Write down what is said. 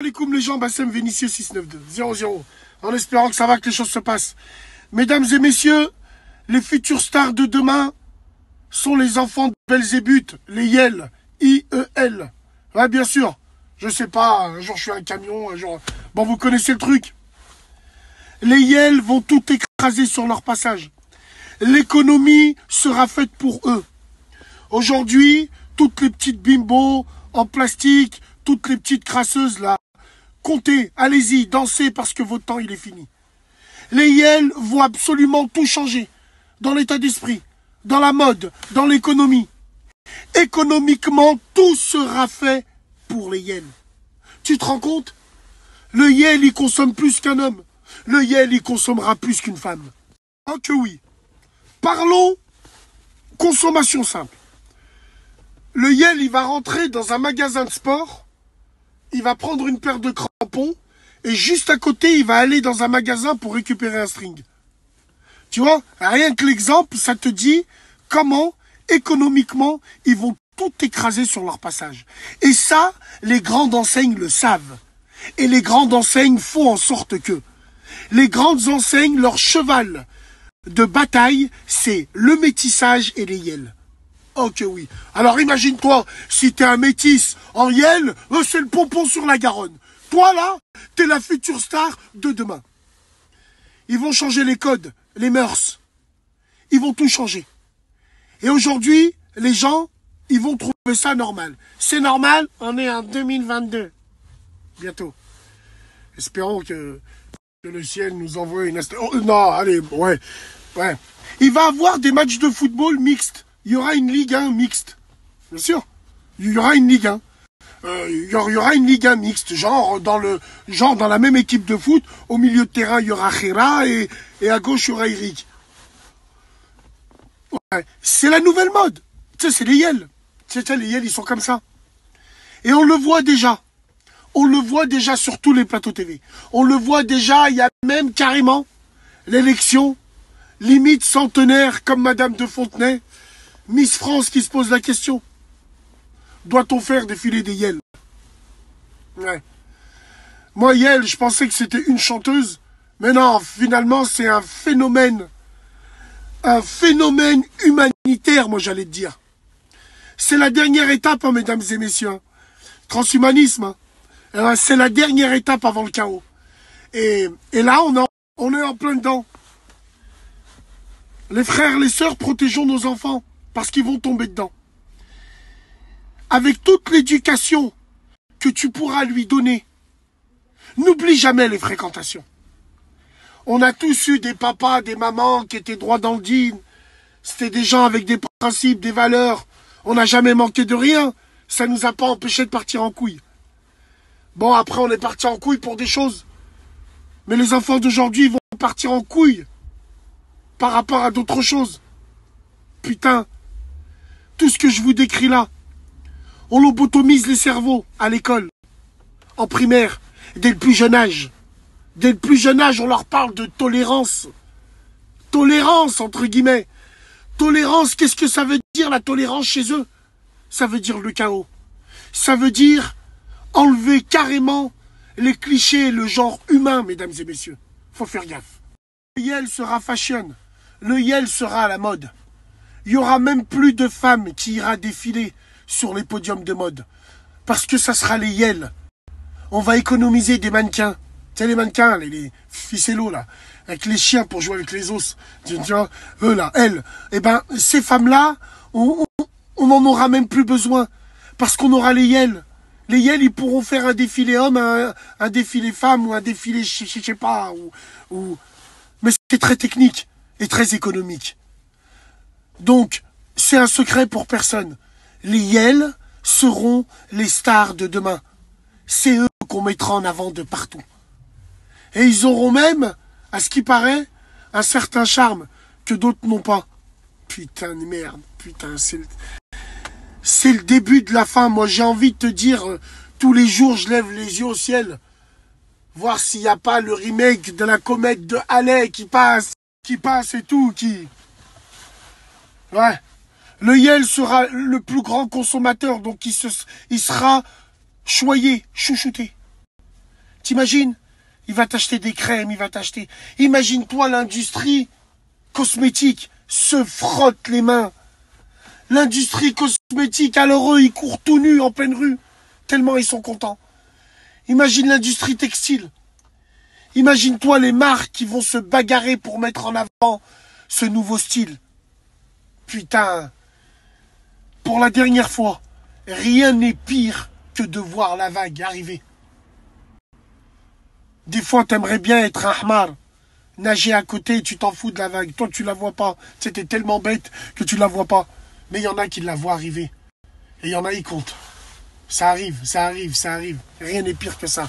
alaikum les gens, Bassem Vénitieux 692 00. En espérant que ça va, que les choses se passent. Mesdames et messieurs, les futurs stars de demain sont les enfants de Belzébuth, les Yel, I-E-L. Ouais, bien sûr. Je sais pas, un jour je suis un camion, un jour... Bon, vous connaissez le truc. Les Yel vont tout écraser sur leur passage. L'économie sera faite pour eux. Aujourd'hui, toutes les petites bimbos en plastique, toutes les petites crasseuses là, comptez, allez-y, dansez parce que votre temps il est fini. Les Yel vont absolument tout changer dans l'état d'esprit, dans la mode, dans l'économie. Économiquement, tout sera fait pour les Yel. Tu te rends compte? Le Yel, il consomme plus qu'un homme. Le Yel, il consommera plus qu'une femme. Oh que oui. Parlons consommation simple. Le Yel, il va rentrer dans un magasin de sport, il va prendre une paire de crampons, et juste à côté, il va aller dans un magasin pour récupérer un string. Tu vois, rien que l'exemple, ça te dit comment, économiquement, ils vont tout écraser sur leur passage. Et ça, les grandes enseignes le savent. Et les grandes enseignes font en sorte que les grandes enseignes, leur cheval de bataille, c'est le métissage et les yels. Oh oui. Alors imagine-toi, si t'es un métis en yel, euh, c'est le pompon sur la Garonne. Toi là, t'es la future star de demain. Ils vont changer les codes, les mœurs. Ils vont tout changer. Et aujourd'hui, les gens, ils vont trouver ça normal. C'est normal, on est en 2022. Bientôt. Espérons que, que le ciel nous envoie une... Oh, non, allez, ouais, ouais. Il va avoir des matchs de football mixtes il y aura une Ligue 1 mixte. Bien sûr. Il y aura une Ligue 1. Euh, il y aura une Ligue 1 mixte, genre dans le genre dans la même équipe de foot, au milieu de terrain il y aura Khera et, et à gauche il y aura Eric. C'est la nouvelle mode. C'est les Yel. Les Yel, ils sont comme ça. Et on le voit déjà. On le voit déjà sur tous les plateaux TV. On le voit déjà, il y a même carrément l'élection limite centenaire comme Madame de Fontenay Miss France qui se pose la question. Doit-on faire défiler des Yel Ouais. Moi, Yel, je pensais que c'était une chanteuse. Mais non, finalement, c'est un phénomène. Un phénomène humanitaire, moi, j'allais te dire. C'est la dernière étape, hein, mesdames et messieurs. Transhumanisme. Hein. Eh ben, c'est la dernière étape avant le chaos. Et, et là, on, on est en plein dedans. Les frères, les sœurs, protégeons nos enfants parce qu'ils vont tomber dedans. Avec toute l'éducation que tu pourras lui donner, n'oublie jamais les fréquentations. On a tous eu des papas, des mamans qui étaient droits dans le din. C'était des gens avec des principes, des valeurs. On n'a jamais manqué de rien. Ça ne nous a pas empêché de partir en couille. Bon, après, on est parti en couille pour des choses. Mais les enfants d'aujourd'hui vont partir en couille par rapport à d'autres choses. Putain, tout ce que je vous décris là. On lobotomise les cerveaux à l'école, en primaire, dès le plus jeune âge. Dès le plus jeune âge, on leur parle de tolérance. Tolérance, entre guillemets. Tolérance, qu'est-ce que ça veut dire la tolérance chez eux? Ça veut dire le chaos. Ça veut dire enlever carrément les clichés, le genre humain, mesdames et messieurs. Faut faire gaffe. Le Yel sera fashion. Le Yel sera à la mode. Il y aura même plus de femmes qui ira défiler sur les podiums de mode. Parce que ça sera les Yel. On va économiser des mannequins. Tu sais, les mannequins, les, les ficellos, là, avec les chiens pour jouer avec les os. Eux, là, elles. Eh ben, ces femmes-là, on, n'en aura même plus besoin. Parce qu'on aura les Yel. Les Yel, ils pourront faire un défilé homme, un, défilé femme ou un défilé, je, je sais pas, ou... Mais c'est très technique et très économique. Donc, c'est un secret pour personne. Les Yel seront les stars de demain. C'est eux qu'on mettra en avant de partout. Et ils auront même, à ce qui paraît, un certain charme que d'autres n'ont pas. Putain de merde, putain, c'est le... C'est le début de la fin. Moi, j'ai envie de te dire, euh, tous les jours, je lève les yeux au ciel. Voir s'il n'y a pas le remake de la comète de Halley qui passe, qui passe et tout, qui... Ouais. Le Yel sera le plus grand consommateur, donc il, se, sera choyé, chouchouté. T'imagines? Il va t'acheter des crèmes, il va t'acheter. Imagine-toi l'industrie cosmétique se frotte les mains. L'industrie cosmétique, alors eux, ils courent tout nus en pleine rue, tellement ils sont contents. Imagine l'industrie textile. Imagine-toi les marques qui vont se bagarrer pour mettre en avant ce nouveau style. Putain, pour la dernière fois, rien n'est pire que de voir la vague arriver. Des fois, t'aimerais bien être un hamar, nager à côté, tu t'en fous de la vague. Toi, tu la vois pas. C'était tellement bête que tu la vois pas. Mais il y en a qui la voient arriver. Et il y en a, qui comptent. Ça arrive, ça arrive, ça arrive. Rien n'est pire que ça.